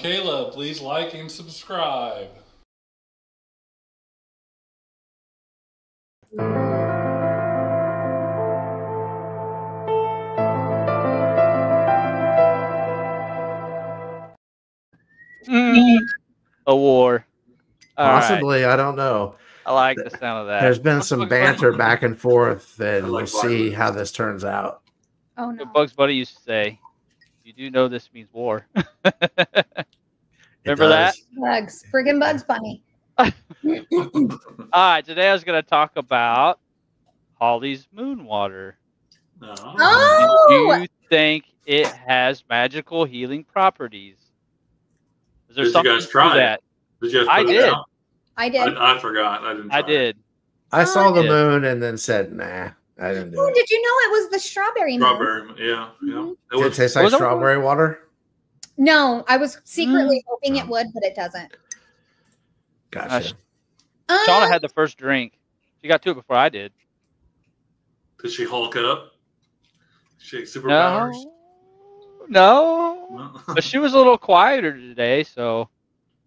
Caleb, please like and subscribe. Mm, a war. All right. Possibly, I don't know. I like the sound of that. There's been some banter back and forth, and I we'll see how this turns out. Oh no. What Bugs Bunny used to say, "You do know this means war." Remember that? does. Bugs. Friggin' Bugs Bunny. All right, today I was going to talk about Holly's moon water. No. Oh! Do you think it has magical healing properties? Is there Did you guys try that? Did you guys I put it did. I did. I, I forgot. I didn't. I try it. did. I saw oh, the Yeah. moon and then said, "Nah, I didn't do Oh, it." did you know it was the strawberry moon? Strawberry. Yeah, yeah. Mhm. It Did it was, taste like Was it- strawberry water? No, I was secretly Mm. hoping it would, but it doesn't. Gotcha. Um, Shauna had the first drink. She got to it before I did. did she hulk it up? She had No, superpowers. no. No. But she was a little quieter today, so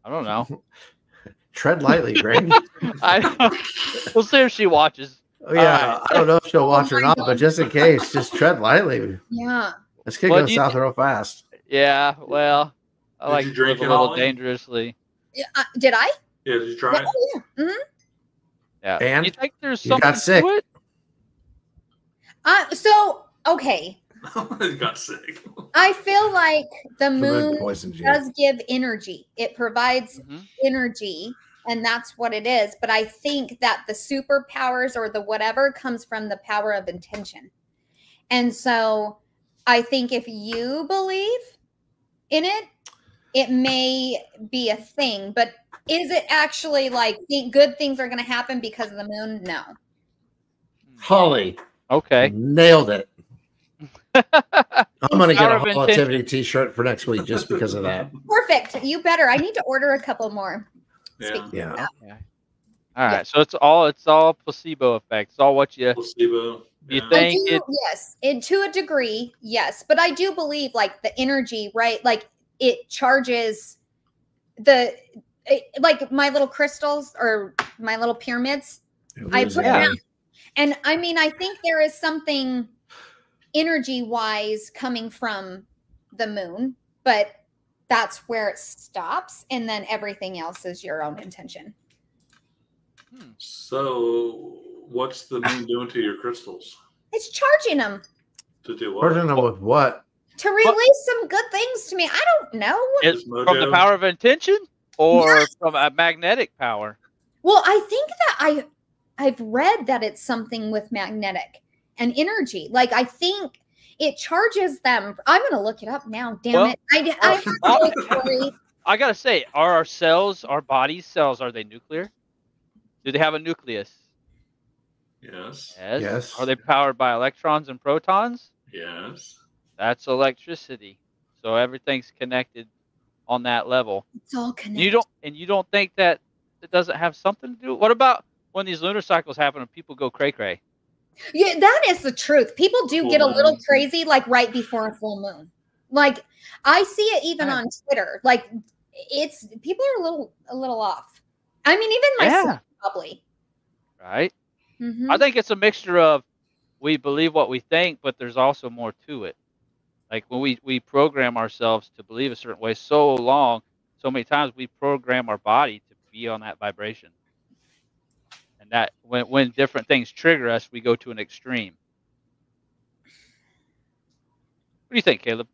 I don't know. Tread lightly, Greg. I don't, we'll see if she watches. Oh, yeah, Alright. I don't know if she'll watch Oh or not, God. but just in case, just tread lightly. yeah. This kid What goes south thi- real fast. Yeah, well, I Did like you to drink live it, a little Holly? dangerously. Yeah, uh, did I? Yeah, did you try Yeah, it? oh, yeah. Mhm. Yeah. And you think there's something got sick. to it? Uh, so, okay. you got sick. I feel like the The moon moon poisoned you. does give energy. It provides Mhm. energy, and that's what it is. But I think that the superpowers or the whatever comes from the power of intention. And so I think if you believe in it, it may be a thing. But is it actually like think good things are going to happen because of the moon? No. Holly Okay. nailed it. I'm gonna get a of intention. hollitivity T-shirt for next week just because of that. Perfect. You better. I need to order a couple more. Yeah. Speaking of Yeah. that. All right. So it's all it's all placebo effect. It's all what you Placebo. You yeah. think- I do, it- yes, and to a degree, yes, but I do believe like the energy, right? Like it charges the it, like my little crystals or my little pyramids. I put a- them out. And I mean, I think there is something energy wise coming from the moon, but that's where it stops. And then everything else is your own intention. Hmm. So, what's the moon doing to your crystals? It's charging them To do what? Burden them with what? to release some good things to me. I don't know. it's from the power of intention or from a magnetic power. Well, I think that I I've read that it's something with magnetic and energy. Like I think it charges them. I'm gonna look it up now. Damn Well, it! I, I have. I gotta say, are our cells, our body's cells, are they nuclear? Do they have a nucleus? Yes. Yes. Yes. Are they powered by electrons and protons? Yes. That's electricity. So everything's connected on that level. It's all And connected. you don't and you don't think that it doesn't have something to do. What about when these lunar cycles happen and people go cray cray? Yeah, that is the truth. People do Full get a little moon. crazy, like right before a full moon. Like I see it even Yeah. on Twitter. Like it's people are a little a little off. I mean, even myself Yeah. probably. Right? Mhm. I think it's a mixture of we believe what we think, but there's also more to it. Like when we, we program ourselves to believe a certain way so long, so many times we program our body to be on that vibration. And that when when different things trigger us, we go to an extreme. What do you think, Caleb?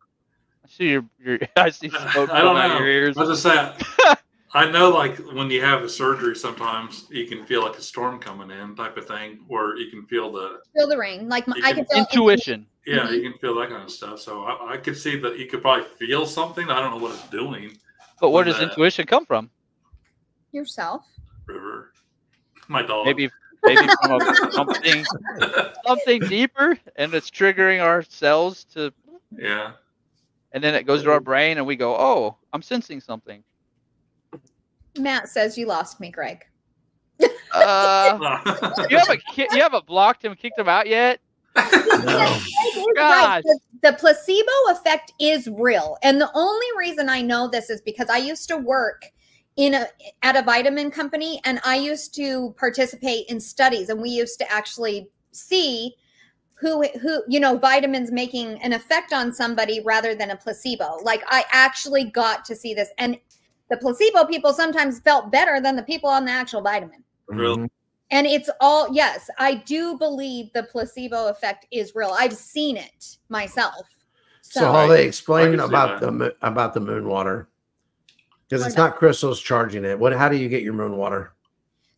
I see your your I see smoke I don't know. your ears. I was just saying. I know, like when you have a surgery, sometimes you can feel like a storm coming in, type of thing, or you can feel the feel the rain. Like my, You I can- can feel Intuition. yeah, Mhm. you can feel that kind of stuff. So I, I could see that you could probably feel something. I don't know what it's doing. But where does that. intuition come from? yourself. River, my dog. Maybe maybe from a, something something deeper and it's triggering our cells to yeah. and then it goes to our brain and we go oh i'm sensing something Matt says you lost me, Greg. uh you haven't you haven't blocked him kicked him out yet No. It is The, the placebo effect is real. And the only reason I know this is because I used to work in a at a vitamin company and I used to participate in studies and we used to actually see who who you know vitamins making an effect on somebody rather than a placebo. Like I actually got to see this and the placebo people sometimes felt better than the people on the actual vitamin. Really? Mm-hmm. And it's all yes, I do believe the placebo effect is real. I've seen it myself. So, So, how they explain about the about the moon water? Because it's Why not crystals charging it. What? How do you get your moon water?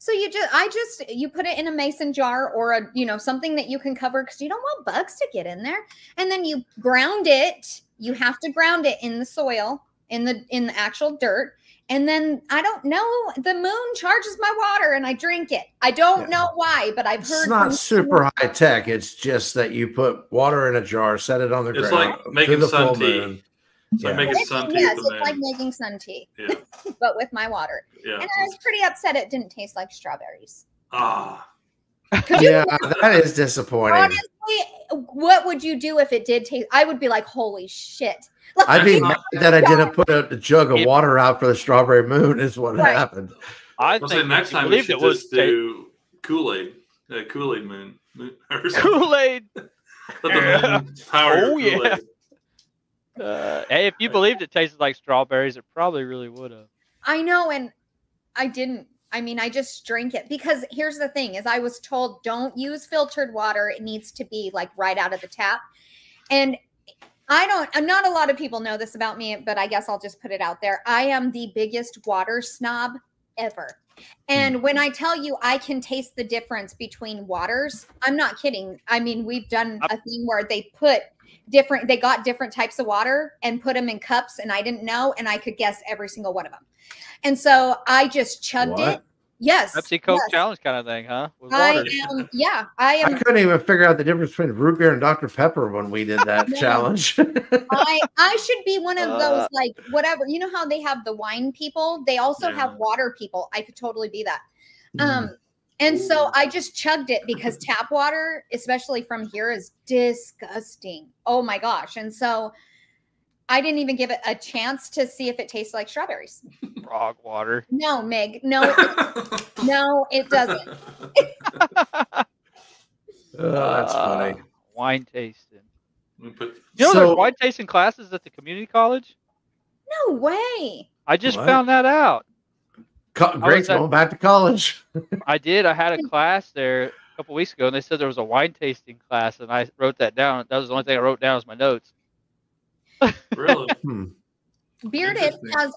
so you just I just you put it in a mason jar or a you know something that you can cover because you don't want bugs to get in there. And then you ground it. You have to ground it in the soil, in the in the actual dirt. And then I don't know, the moon charges my water and I drink it. I don't Yeah. know why, but I've It's heard It's not super high tech. It's just that you put water in a jar, set it on the It's ground like making the sun full tea. moon. It's like Yeah. making It's- sun tea yes, it's like making sun tea, Yeah. but with my water. Yeah. And I was pretty upset it didn't taste like strawberries. Ah. Could you Yeah, that is disappointing. honestly, what would you do if it did taste? I would be like, holy shit. I'd be Not- mad that I didn't put a, jug of water out for the strawberry moon. Is what Right. happened. I I'll think say next time we should it was just do Kool Aid, uh, Kool Aid Moon, moon or something. Kool Aid. Let the moon power your Oh, yeah. Uh, hey, if you believed it tasted like strawberries, it probably really would have. I know, and I didn't. I mean, I just drink it because here's the thing: is I was told don't use filtered water. It needs to be like right out of the tap. And I don't. I'm not a lot of people know this about me, but I guess I'll just put it out there. I am the biggest water snob ever. Hmm. And when I tell you I can taste the difference between waters, I'm not kidding. I mean, we've done a thing where they put different they got different types of water and put them in cups and I didn't know and I could guess every single one of them. And so I just chugged it. What? Yes. Pepsi Coke yes. challenge kind of thing, huh? With I water. am yeah, I am. I couldn't even figure out the difference between root beer and Dr. Pepper when we did that No. challenge. I I should be one of those Uh. like whatever. You know how they have the wine people? They also have water people. I could totally be that. Um and so I just chugged it because tap water, especially from here, is disgusting. Oh my gosh. And so I didn't even give it a chance to see if it tastes like strawberries. Frog water. No, Meg. No, it, no, it doesn't. oh, that's Uh, funny. Wine tasting. Put- You know, So- there's wine tasting classes at the community college. No way. I just What? found that out. Co- Greg's at- going back to college. I did. I had a class there a couple weeks ago, and they said there was a wine tasting class, and I wrote that down. That was the only thing I wrote down as my notes. Really? Hmm. Bearded has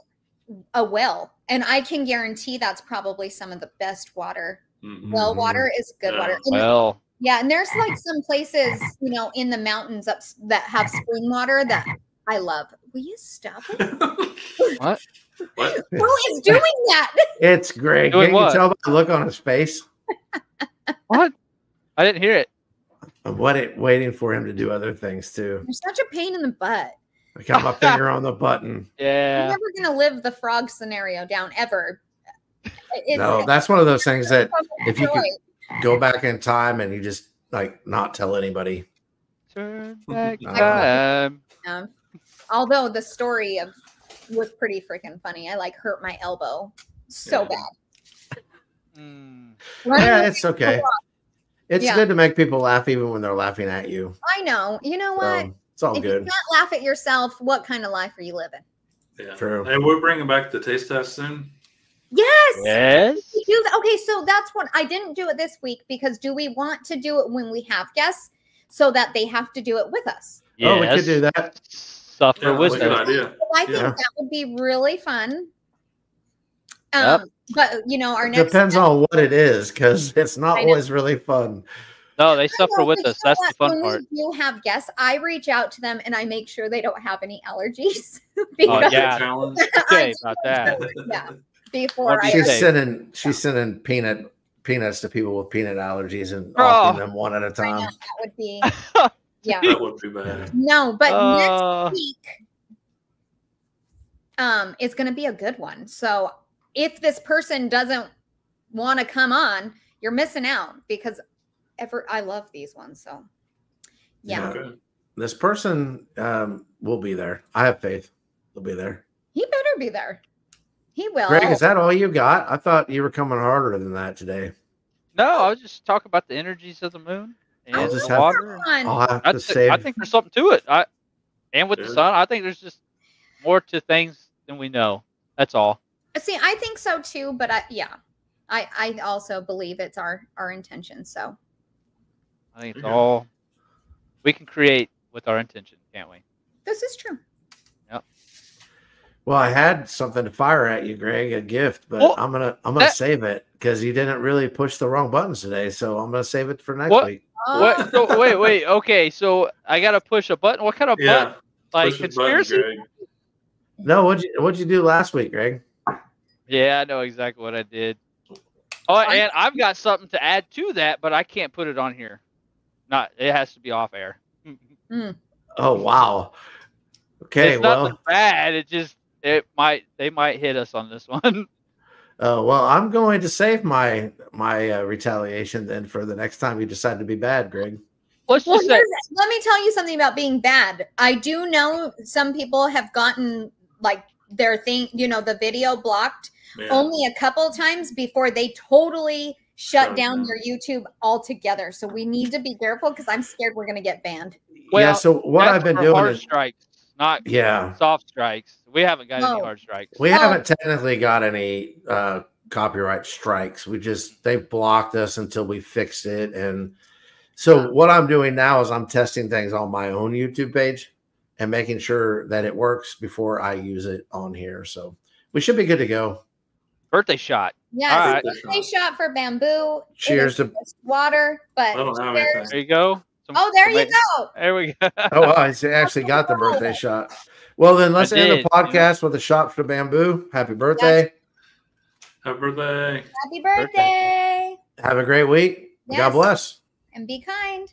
a well, and I can guarantee that's probably some of the best water. Mhm. Well, Mhm. water is good Yeah. water. And- Well, yeah, and there's like some places, you know, in the mountains up that have spring water that I love. Will you stop it? what? what? Who is doing that? It's Greg. Doing Can you tell by the look on his face? What? I didn't hear it. I'm waiting, waiting for him to do other things too. You're such a pain in the butt. I got my finger on the button. Yeah. You're never gonna live the frog scenario down ever. It's, No, that's one of those things that if you could go back in time and you just like not tell anybody. Turn back time. Um, although the story of was pretty freaking funny. I like hurt my elbow so Yeah. bad. Mm. Yeah, it's okay. It's Yeah. good to make people laugh even when they're laughing at you. I know. You know what? So it's all if you good. can't laugh at yourself, what kind of life are you living? Yeah. True. Hey, we're bringing back the taste test soon. Yes. Yes. Do. Okay, so that's what I didn't do it this week because do we want to do it when we have guests so that they have to do it with us? Yes. Oh, we could do that. Suffer Yeah, with that's a good us. idea. So I think Yeah. that would be really fun. Yep. Um, but you know, our It next depends on what it is because it's not always really fun. No, they suffer know, with us. That's the what? fun when part. we do have guests, I reach out to them and I make sure they don't have any allergies. Oh, because yeah. Challenge. Okay about that. yeah, before I'll I be She's safe. sending she's sending peanut peanuts to people with peanut allergies and Oh. offering them one at a I know, time. that would be yeah. That would be bad. No, but Uh, next week um is going to be a good one. So if this person doesn't want to come on, you're missing out because ever I love these ones. So Yeah. Okay. This person um, will be there. I have faith. They'll be there. He better be there. He will. Greg, is that all you got? I thought you were coming harder than that today. No, I was just talking about the energies of the moon and I'll just the have- water. Come. I'll have I, to thi- save. I think there's something to it. I and with the sun, I think there's just more to things than we know. That's all. See, I think so too, but I, yeah, I I also believe it's our our intention. So I think it's Yeah. all we can create with our intention, can't we? this is true. Yep. well, I had something to fire at you, Greg, a gift, but Well, I'm gonna I'm gonna that- save it because you didn't really push the wrong buttons today. So I'm gonna save it for next What? week. What? So, oh. wait, wait. Okay, so I gotta push a button. What kind of Yeah. button? Like Push the button, conspiracy? Greg. No, what'd you what'd you do last week, Greg? Yeah, I know exactly what I did. Oh, I- and I've got something to add to that, but I can't put it on here. Not. It has to be off air. Oh wow. Okay, it's well, nothing bad. It just it might they might hit us on this one. uh, well, I'm going to save my my uh, retaliation then for the next time you decide to be bad, Greg. Let's Well, say let me tell you something about being bad. I do know some people have gotten like their thing, you know, the video blocked Yeah. only a couple times before they totally shut Shut it down down. their YouTube altogether. So we need to be careful because I'm scared we're going to get banned. yeah. So what I've been doing hard is strikes, not yeah. soft strikes. We haven't got any hard strikes. We Oh. haven't technically got any uh, copyright strikes. We just they blocked us until we fixed it. And so what I'm doing now is I'm testing things on my own YouTube page and making sure that it works before I use it on here. So we should be good to go. Birthday shot. Yes, All right. birthday shot for bamboo. Cheers to water, but I don't have cheers. anything. There you go. Some- Oh, there some- you go. There we go. oh, wow, I actually got the birthday shot. Well, then let's I end did, the yeah. podcast with a shot for bamboo. Happy birthday. Happy birthday. Happy birthday. Have a great week. Yes. God bless. And be kind.